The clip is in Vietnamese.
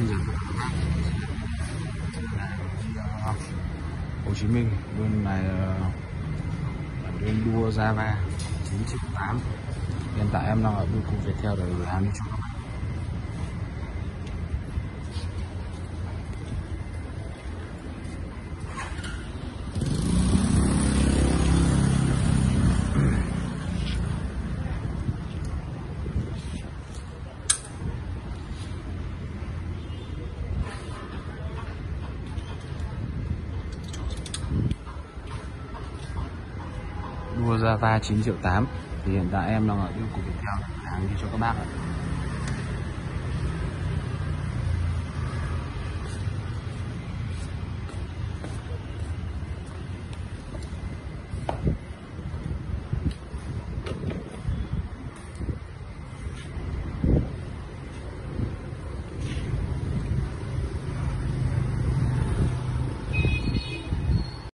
xin chào các bạn Hồ Chí Minh, bên này bên đua Java 9 triệu 8 hiện tại em đang ở bên cục Viettel để làm cho các bạn. Đua Java 9 triệu 8 thì hiện tại em đang ở yêu cục Viettel để hàng đi cho các bác ạ.